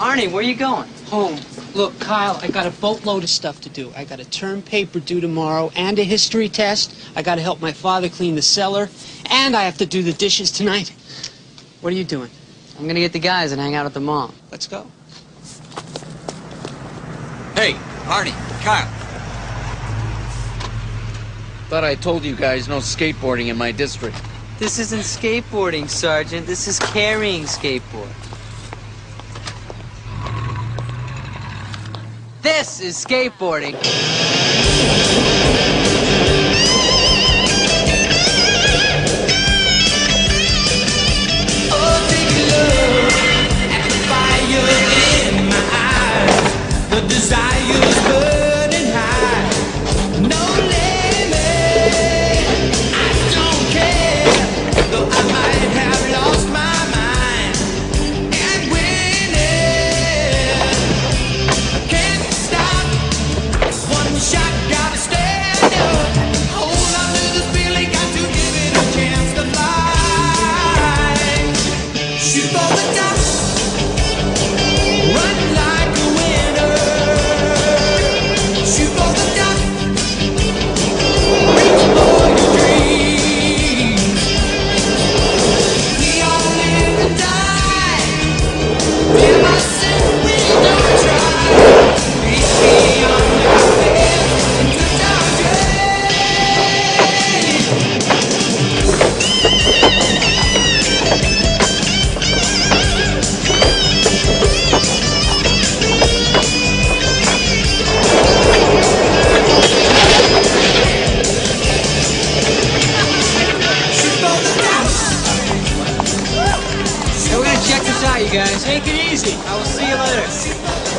Arnie, where are you going? Home. Look, Kyle, I got a boatload of stuff to do. I got a term paper due tomorrow and a history test. I got to help my father clean the cellar, and I have to do the dishes tonight. What are you doing? I'm gonna get the guys and hang out at the mall. Let's go. Hey, Arnie, Kyle. Thought I told you guys no skateboarding in my district. This isn't skateboarding, Sergeant. This is carrying skateboard. This is skateboarding. Burning Shoot you guys. Take it easy. I will see you later.